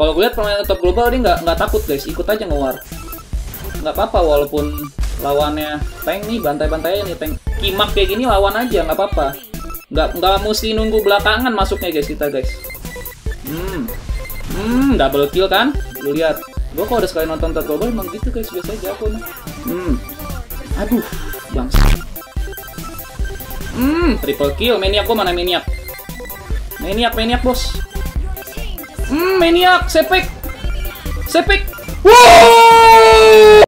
Kalau gue lihat permainan top global dia nggak nggak takut guys, ikut aja ngewar. Nggak apa-apa walaupun lawannya tank nih bantai-bantai nih tank. Kimak kayak gini lawan aja nggak apa-apa. Nggak nggak mesti nunggu belakangan masuknya guys kita guys. Hmm, hmm double kill kan? Lu lihat. Gue kalau udah sekali nonton top global emang gitu guys biasa aja aku. Hmm, aduh, bangsa. Hmm, triple kill. Maniac gua mana Maniac? Maniac, Maniac, bos. Hmm, Maniac, sepik. Sepik. Wow!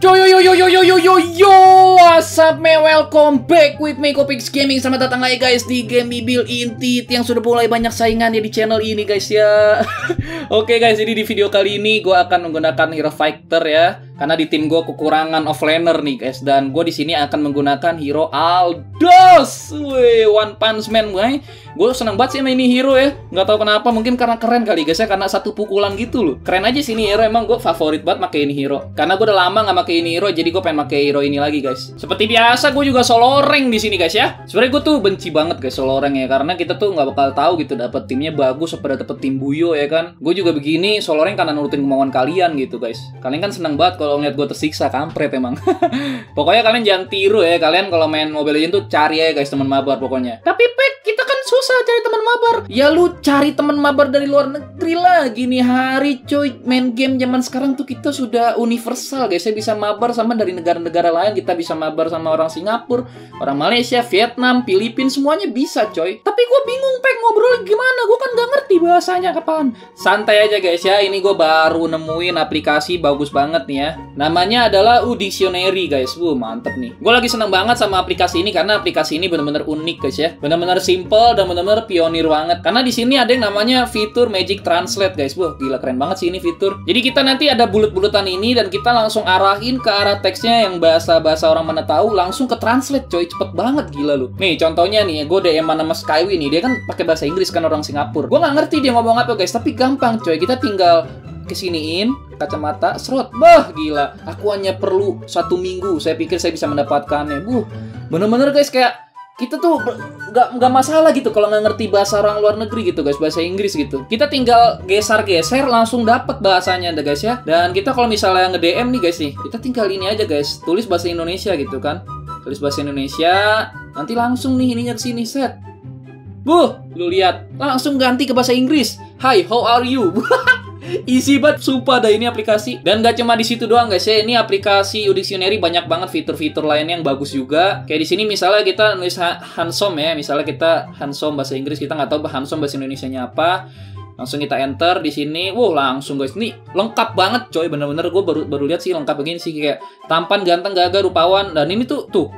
Yo yo yo yo yo yo yo yo yo What's up man Welcome back with me Kopix Gaming Selamat datang lagi guys di game Bibil Intit Yang sudah mulai banyak saingan ya di channel ini guys ya Oke okay, guys jadi di video kali ini Gue akan menggunakan Hero Fighter ya Karena di tim gue kekurangan offlaner nih guys. Dan gue di sini akan menggunakan Hero Aldos Wih One Punch Man gue Gue seneng banget sih sama ini hero ya. Gak tahu kenapa mungkin karena keren kali guys ya. Karena satu pukulan gitu loh. Keren aja sih ini hero. Emang gue favorit banget pakai ini hero. Karena gue udah lama gak pakai ini hero jadi gue pengen pakai hero ini lagi guys. Seperti biasa gue juga solo rank di sini guys ya. Sebenarnya gue tuh benci banget guys solo rank ya. Karena kita tuh nggak bakal tahu gitu dapat timnya bagus atau dapet tim buyo ya kan. Gue juga begini solo rank karena nurutin kemauan kalian gitu guys. Kalian kan seneng banget kalau ngeliat gue tersiksa kampret emang. Pokoknya kalian jangan tiru ya kalian kalau main Mobile Legends tuh cari ya guys teman mabar pokoknya. Tapi pek kita kan susah cari teman mabar ya lu cari teman mabar dari luar negeri lah gini hari cuy main game zaman sekarang tuh kita sudah universal guys saya bisa mabar sama dari negara-negara lain kita bisa mabar sama orang Singapura, orang Malaysia, Vietnam, Filipina semuanya bisa coy. Tapi gue bingung peng ngobrol gimana, gue kan gak ngerti bahasanya kapan. Santai aja guys ya, ini gue baru nemuin aplikasi bagus banget nih ya. Namanya adalah Udictionary guys, wuh mantep nih. Gue lagi seneng banget sama aplikasi ini karena aplikasi ini bener-bener unik guys ya, bener-bener simple dan bener-bener pionir banget. Karena di sini ada yang namanya fitur Magic Translate guys, wuh gila keren banget sih ini fitur. Jadi kita nanti ada bulut-bulutan ini dan kita langsung arahin ke arah teksnya yang bahasa-bahasa orang mana tahu langsung ke translate coy. Cepet banget gila lu. Nih contohnya nih gue DM nama Skywi nih. Dia kan pakai bahasa Inggris kan orang Singapura. Gue nggak ngerti dia ngomong apa guys. Tapi gampang coy. Kita tinggal kesiniin kacamata serot. Bah gila. Aku hanya perlu satu minggu. Saya pikir saya bisa mendapatkannya. Buh bener-bener guys kayak kita tuh nggak nggak masalah gitu kalau nggak ngerti bahasa orang luar negeri gitu guys bahasa Inggris gitu. Kita tinggal geser-geser langsung dapat bahasanya deh guys ya. Dan kita kalau misalnya nge DM nih guys nih kita tinggal ini aja guys tulis bahasa Indonesia gitu kan. Tulis bahasa Indonesia nanti langsung nih ininya sini set. Bu lu lihat langsung ganti ke bahasa Inggris. Hi how are you Easy banget, sumpah dah ini aplikasi. Dan gak cuma di situ doang guys ya, ini aplikasi Udictionary banyak banget fitur-fitur lainnya yang bagus juga. Kayak di sini misalnya kita nulis handsome ya, misalnya kita handsome bahasa Inggris, kita nggak tahu handsome bahasa Indonesia-nya apa. Langsung kita enter di sini, wow langsung guys, ini lengkap banget coy, bener-bener gue baru baru lihat sih lengkap begini sih. Kayak tampan, ganteng, gagah, rupawan, dan ini tuh tuh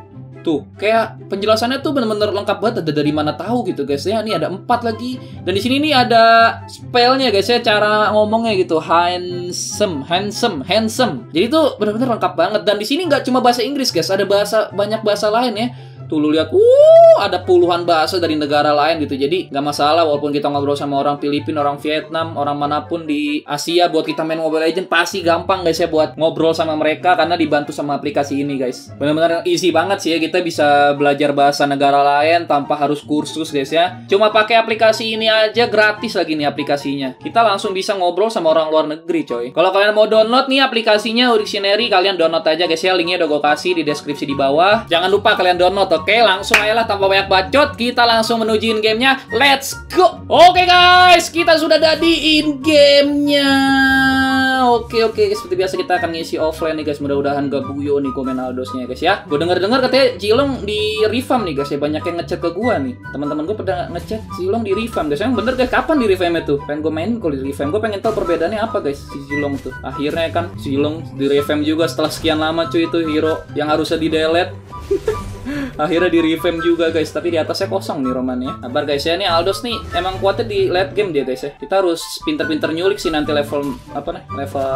Tuh, kayak penjelasannya tuh bener-bener lengkap banget. Ada dari mana tahu gitu guys ya. Ini ada empat lagi. Dan di sini nih ada spellnya guys ya, cara ngomongnya gitu. Handsome, handsome, handsome. Jadi tuh bener-bener lengkap banget. Dan di sini nggak cuma bahasa Inggris guys, ada bahasa banyak bahasa lain ya Tuh lu lihat, uh, ada puluhan bahasa dari negara lain gitu. Jadi nggak masalah walaupun kita ngobrol sama orang Filipina, orang Vietnam, orang mana pun di Asia buat kita main Mobile Legend pasti gampang guys ya buat ngobrol sama mereka karena dibantu sama aplikasi ini guys. Benar-benar easy banget sih ya kita bisa belajar bahasa negara lain tanpa harus kursus guys ya. Cuma pakai aplikasi ini aja gratis lagi nih aplikasinya. Kita langsung bisa ngobrol sama orang luar negeri coy. Kalau kalian mau download nih aplikasinya Dictionary kalian download aja guys ya. Linknya udah gue kasih di deskripsi di bawah. Jangan lupa kalian download langsung aja lah tanpa banyak bacot, kita langsung menuju in gamenya. Let's go. Oke guys, kita sudah ada di in gamenya. Oke oke, seperti biasa kita akan ngisi offline nih guys. Mudah-mudahan gak buyo nih komen Aldosnya guys ya. Gue denger-dengar katanya Jilong di revamp nih guys ya. Banyak yang ngechat ke gue nih. Teman-teman gue pada ngechat Jilong di revamp guys. Yang bener guys, kapan di revamp itu? Pengen gue main kalau di revamp. Gue pengen tahu perbedaannya apa guys si Jilong tuh. Akhirnya kan Jilong di revamp juga setelah sekian lama cuy itu hero yang harusnya di delete. akhirnya di revamp juga guys. Tapi di atasnya kosong nih romannya kabar guys ya. Ini Aldos nih emang kuatnya di late game dia guys ya. Kita harus pinter-pinter nyulik sih nanti level apa nih level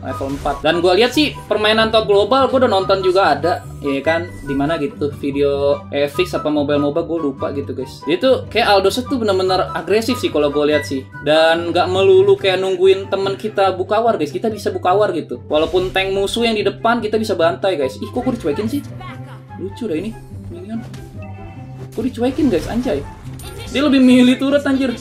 level 4 dan gue lihat sih permainan top global gue udah nonton juga ada ya kan? Di mana gitu video FX apa mobile mobile gue lupa gitu guys. Dia tuh kayak Aldos tuh bener-bener agresif sih kalau gue lihat sih. Dan nggak melulu kayak nungguin temen kita buka war guys. Kita bisa buka war gitu. Walaupun tank musuh yang di depan kita bisa bantai guys. Ih kok gue dicuekin sih? Lucu dah ini gue dicuekin guys anjay dia lebih milih turret anjir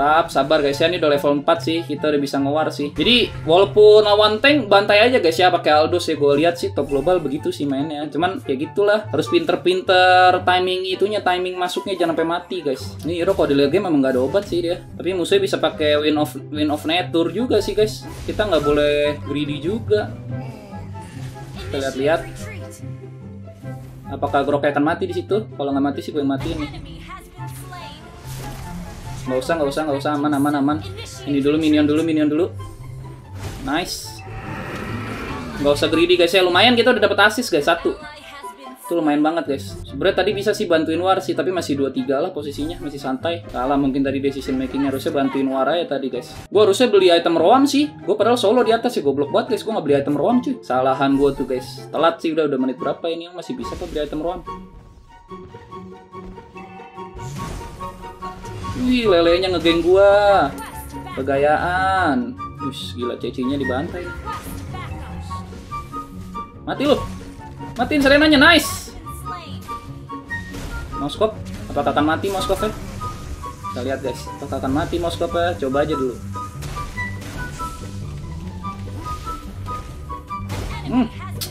mantap sabar guys ya. Ini udah level 4 sih. Kita udah bisa ngewar sih. Jadi, walaupun lawan tank, bantai aja guys ya. Pakai Aldos ya. Gue lihat sih top global begitu sih mainnya. Cuman ya gitulah. Harus pinter-pinter timing itunya. Timing masuknya jangan sampai mati guys. Ini hero kalau di late game emang gak ada obat sih dia. Tapi musuhnya bisa pakai win of win of nature juga sih guys. Kita nggak boleh greedy juga. Kita lihat-lihat. Apakah Groknya akan mati di situ? Kalau nggak mati sih gue yang mati nih. Nggak usah, nggak usah, nggak usah. Aman, aman, aman. Ini dulu, minion dulu, minion dulu. Nice. Nggak usah greedy guys ya. Lumayan kita udah dapet assist guys, satu. Itu lumayan banget guys. Sebenernya tadi bisa sih bantuin War sih, tapi masih 2-3 lah posisinya, masih santai. Salah mungkin tadi decision makingnya harusnya bantuin War aja tadi guys. Gue harusnya beli item roam sih. Gue padahal solo di atas sih, goblok banget guys. Gue nggak beli item roam cuy. Salahan gue tuh guys. Telat sih udah udah menit berapa ini masih bisa kok beli item roam. Wih, lelenya ngegeng gua. Pegayaan. Wih, gila cecinya dibantai. Mati lu. Matiin serenanya, nice. Moskop, apakah akan mati Moskop ya? Kita lihat guys, apakah akan mati Moskop ya? Coba aja dulu. Hmm.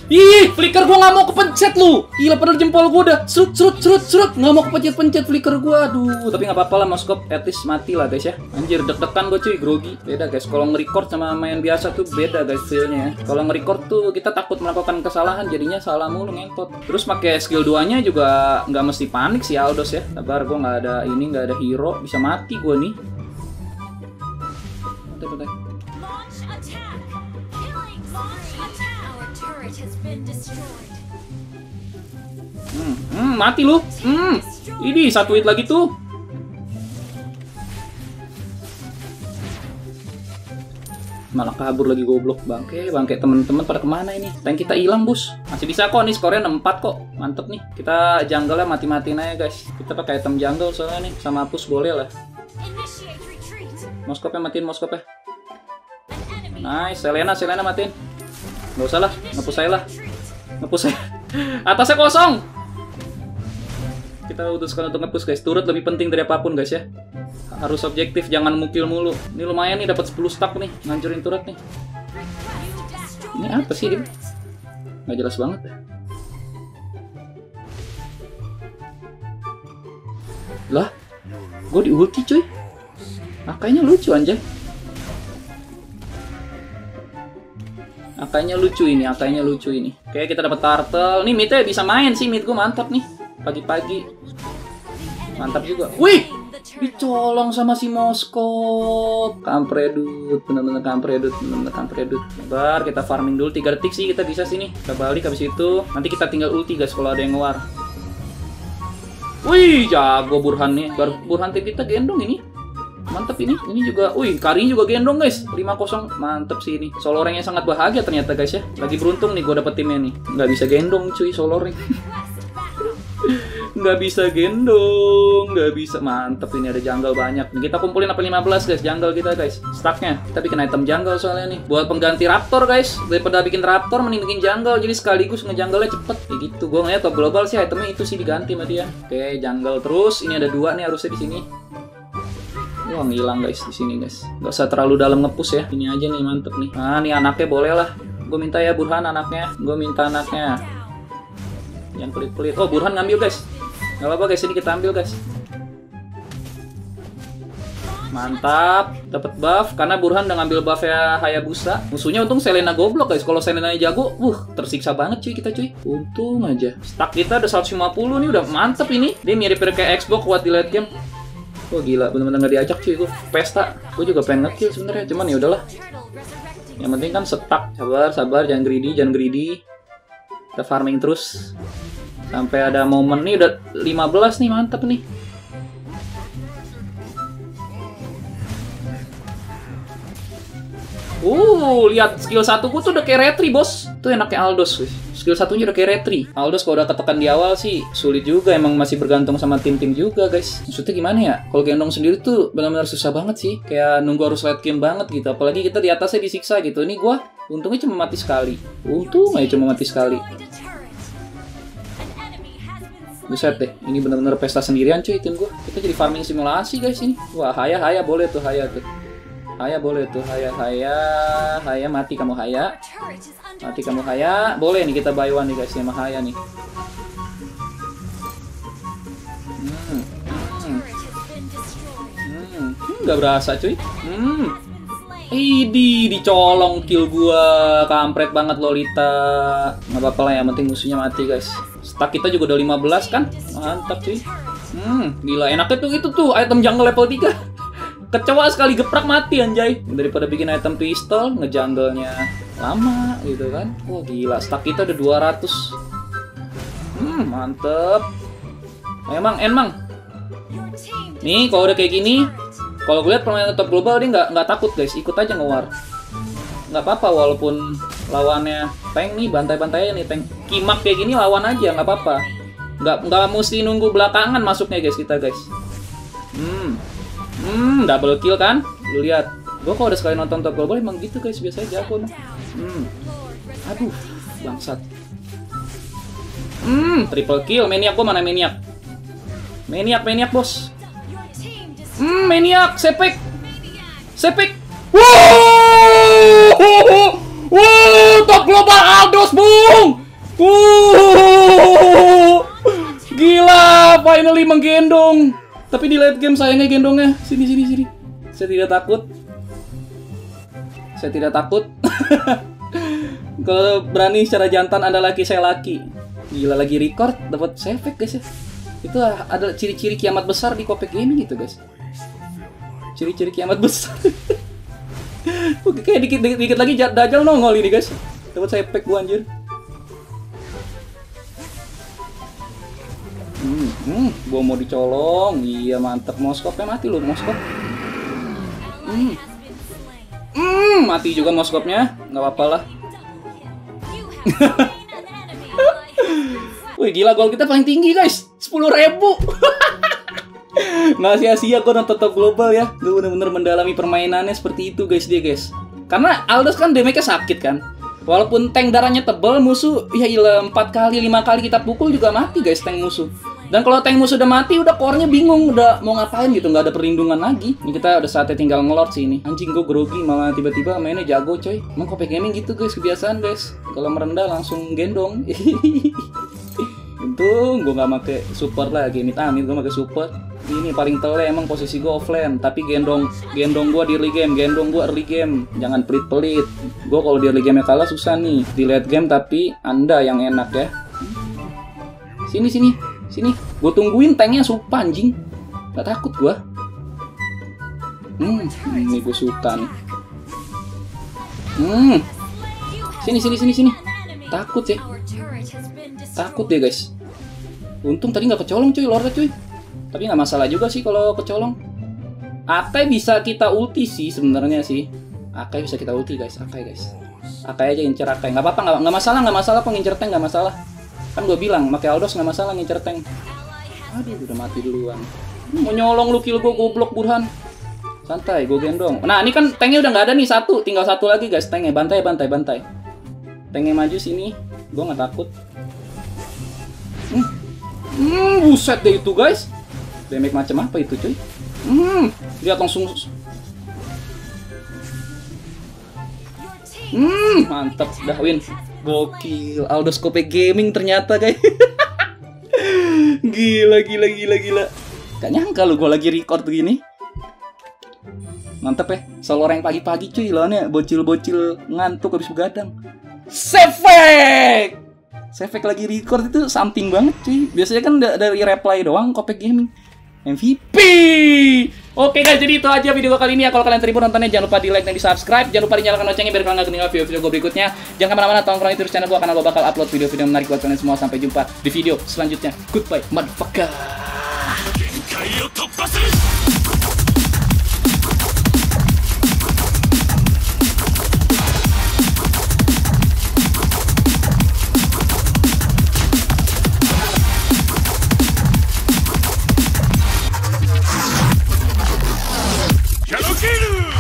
Ih, flicker gua nggak mau kepencet lu. Gila padahal jempol gua udah serut serut serut serut nggak mau kepencet-pencet flicker gua. Aduh, tapi nggak apa-apa lah Moskop, at least mati lah guys ya. Anjir deg-degan gua cuy, grogi. Beda guys, kalau nge-record sama main biasa tuh beda guys feelnya ya. Kalau nge-record tuh kita takut melakukan kesalahan, jadinya salah mulu ngentot. Terus pakai skill 2-nya juga nggak mesti panik sih Aldos ya. Sabar, gua nggak ada ini, nggak ada hero, bisa mati gua nih. Bentar, bentar. Hmm, hmm, mati lu. Hmm. Ini satu hit lagi tuh. Malah kabur lagi goblok bangke, bangke temen-temen pada ke mana ini? Tank kita hilang bos. Masih bisa kok nih skornya 64 kok, mantep nih. Kita jungle-nya mati-matiin aja guys. Kita pakai item jungle soalnya nih, sama push boleh lah. Moskopnya matiin moskopnya. Nice, Selena, Selena matiin. Gak usah lah, ngepus saya lah. Ngepus saya. Atasnya kosong. Kita putuskan untuk ngepus guys. Turret lebih penting dari apa pun guys ya. Harus objektif, jangan mukil mulu. Ini lumayan nih dapat 10 stack nih, ngancurin turret nih. Ini apa sih dia? Nggak jelas banget ya. Lah, gue di ulti cuy. Akainya lucu anjay. Akainya lucu ini, akainya lucu ini. Kayak kita dapat turtle. Nih midnya bisa main sih, mid gue mantap nih. Pagi-pagi. Mantap juga. Wih, dicolong sama si Moskop. Kampredut, bener-bener kampredut, bener-bener kampredut. Sabar, kita farming dulu 3 detik sih kita bisa sini. Kita balik habis itu. Nanti kita tinggal ulti guys kalau ada yang ngewar. Wih, jago Burhan nih. Bar Burhan kita gendong ini. Mantep ini. Ini juga, wih, Karin juga gendong guys. 5-0. Mantep sih ini. Solorengnya sangat bahagia ternyata guys ya. Lagi beruntung nih gue dapet timnya nih. Nggak bisa gendong cuy Soloreng. nggak bisa gendong, nggak bisa mantep ini ada jungle banyak. Kita kumpulin apa 15 guys, jungle kita guys. Stacknya kita bikin item jungle soalnya nih. Buat pengganti raptor guys, daripada bikin raptor mending bikin jungle jadi sekaligus ngejungle cepet. Kayak gitu. Gue ngeliat top global sih itemnya itu sih diganti sama dia. Oke jungle terus. Ini ada dua nih harusnya di sini. Wah ngilang guys di sini guys. Gak usah terlalu dalam ngepus ya. Ini aja nih mantep nih. Ah nih anaknya boleh lah. Gue minta ya Burhan anaknya. Gue minta anaknya yang pelit-pelit. Oh, Burhan ngambil, guys. Gak apa-apa, guys. Ini kita ambil, guys. Mantap, dapat buff karena Burhan udah ngambil buff ya Hayabusa. Musuhnya untung Selena goblok guys. Kalau Selena jago, wuh, tersiksa banget cuy kita cuy. Untung aja. Stack kita udah 150 nih udah mantep ini. Dia mirip-mirip kayak Xbox kuat di late game. Wah gila, bener-bener gak diajak cuy gue. Pesta. Gue juga pengen ngekill sebenarnya, cuman ya udahlah. Yang penting kan setak. Sabar, sabar, jangan greedy, jangan greedy. Kita farming terus. Sampai ada momen nih udah 15 nih, mantep nih. Uh, lihat skill satuku tuh udah kayak retri, bos. Tuh enaknya Aldos, wih. Skill satunya udah kayak retri. Aldos kalau udah ketekan di awal sih sulit juga, emang masih bergantung sama tim-tim juga, guys. Maksudnya gimana ya? Kalau gendong sendiri tuh benar-benar susah banget sih. Kayak nunggu harus late game banget gitu. Apalagi kita di atasnya disiksa gitu. Ini gua untungnya cuma mati sekali. Untung aja cuma mati sekali. Buset deh, ini bener-bener pesta sendirian cuy tim gua. Kita jadi farming simulasi guys ini. Wah, Haya Haya boleh tuh Haya tuh. Haya boleh tuh Haya Haya Haya mati kamu Haya. Mati kamu Haya. Boleh nih kita buy one nih guys sama Haya nih. Hmm. Hmm. Hmm. Hmm, Nggak berasa cuy. Hmm. Idi dicolong kill gua kampret banget Lolita nggak apa-apa lah yang penting musuhnya mati guys stack kita juga udah 15 kan mantap cuy hmm gila enaknya tuh itu tuh item jungle level 3 kecoa sekali geprak mati anjay daripada bikin item pistol ngejungle-nya lama gitu kan wah gila stack kita udah 200 hmm mantep emang emang nih kalau udah kayak gini kalau gue lihat permainan top global dia nggak nggak takut guys, ikut aja ngewar. Nggak apa-apa walaupun lawannya tank nih bantai-bantai nih tank. Kimak kayak gini lawan aja nggak apa-apa. Nggak nggak mesti nunggu belakangan masuknya guys kita guys. Hmm, hmm double kill kan? Lu lihat. Gue kalau udah sekali nonton top global emang gitu guys biasanya jago. down. Hmm, aduh bangsat. Hmm, triple kill. Maniac gua mana maniac? Maniac, maniac bos. Hmm, maniac, sepek. Maniac. Sepik. Wow! Wow, top global Aldos, Bung. Wuh! Gila, finally menggendong. Tapi di late game sayangnya gendongnya. Sini sini sini. Saya tidak takut. Saya tidak takut. Kalau berani secara jantan Anda laki, saya laki. Gila lagi record dapat sefek guys ya. Itu ada ciri-ciri kiamat besar di Kopek Gaming gitu guys ciri-ciri kiamat besar. Oke, kayak dikit, dikit, lagi ja- Dajjal nongol ini guys. Dapat pack gua anjir. Hmm, hmm, gua mau dicolong. Iya mantep Moskopnya mati lu Moskop. Slain. Hmm, mati juga Moskopnya. Nggak apa-apa lah. Wih gila gol kita paling tinggi guys. 10 ribu. Nggak sia-sia gue nonton top global ya. Gue bener-bener mendalami permainannya seperti itu guys dia guys. Karena Aldos kan damage-nya sakit kan. Walaupun tank darahnya tebel, musuh ya ilah 4 kali, 5 kali kita pukul juga mati guys tank musuh. Dan kalau tank musuh udah mati, udah core-nya bingung, udah mau ngapain gitu, nggak ada perlindungan lagi. Ini kita udah saatnya tinggal ngelord sih ini. Anjing gue grogi, malah tiba-tiba mainnya jago coy. Emang Kopek Gaming gitu guys, kebiasaan guys. Kalau merendah langsung gendong. Untung gue gak make support lah, amit amit gue make support. Ini paling tele emang posisi gue offlane, tapi gendong gendong gue di early game, gendong gue early game. Jangan pelit-pelit. Gue kalau di early game kalah susah nih. Di late game tapi anda yang enak ya. Sini sini sini. Gue tungguin tanknya sumpah anjing. Gak takut gue. Hmm, ini gue suka nih. Hmm, sini sini sini sini. Takut ya. Takut deh guys. Untung tadi nggak kecolong cuy, lordnya cuy. Tapi nggak masalah juga sih kalau kecolong. Akai bisa kita ulti sih sebenarnya sih. Akai bisa kita ulti guys, Akai guys. Akai aja ngincer Akai. Nggak apa-apa, nggak masalah, nggak masalah kok ngincer tank nggak masalah. Kan gue bilang, pakai Aldos nggak masalah. Ally has Aduh, udah mati duluan. Mau nyolong lu kill gue goblok Burhan. Santai, gue gendong. Nah, ini kan tanknya udah nggak ada nih satu, tinggal satu lagi guys tanknya. Bantai, bantai, bantai. Tanknya maju sini, gue nggak takut. Hmm. hmm, buset deh itu guys. Damage macam apa itu cuy? Hmm, lihat langsung. Hmm, mantap, dah win. Gokil, Aldos Kopek Gaming ternyata guys. gila, gila, gila, gila. Gak nyangka lu gue lagi record begini. Mantep ya, solo rank pagi-pagi cuy lawannya bocil-bocil ngantuk habis begadang. Sefek! Sefek lagi record itu something banget cuy. Biasanya kan da- dari reply doang Kopek Gaming. MVP. Oke guys, jadi itu aja video kali ini ya. Kalau kalian terhibur nontonnya, jangan lupa di like dan di subscribe. Jangan lupa dinyalakan loncengnya biar kalian gak ketinggalan video-video gue berikutnya. Jangan ke mana-mana, tonton terus channel gue karena gue bakal upload video-video menarik buat kalian semua. Sampai jumpa di video selanjutnya. Goodbye, motherfucker.